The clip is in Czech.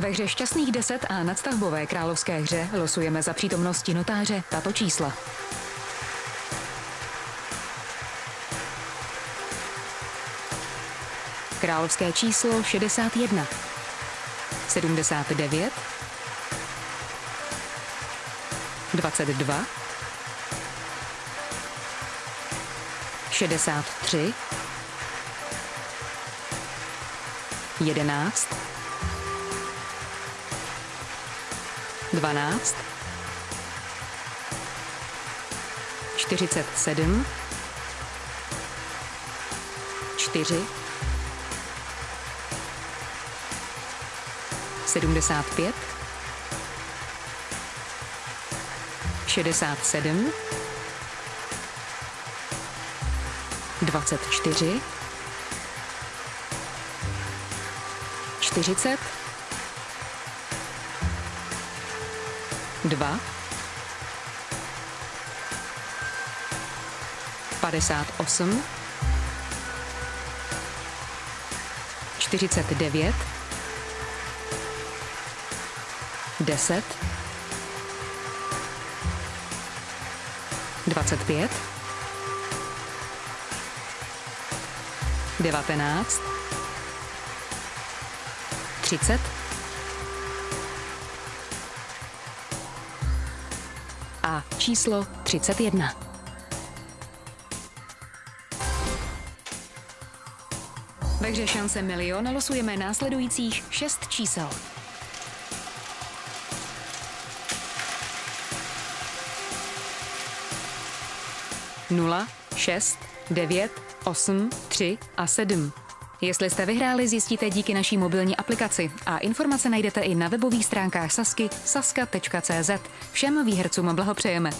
Ve hře Šťastných 10 a nadstavbové královské hře losujeme za přítomnosti notáře tato čísla. Královské číslo 61, 79, 22, 63, 11, 12, 47, 4, 75, 67, 24, 40, 2, 58, 49, 10, 25, 19, 30 a číslo 31. Ve hře šance milion losujeme následujících šest čísel. 0, 6, 9, 8, 3 a 7. Jestli jste vyhráli, zjistíte díky naší mobilní aplikaci a informace najdete i na webových stránkách Sasky saska.cz. Všem výhercům blahopřejeme.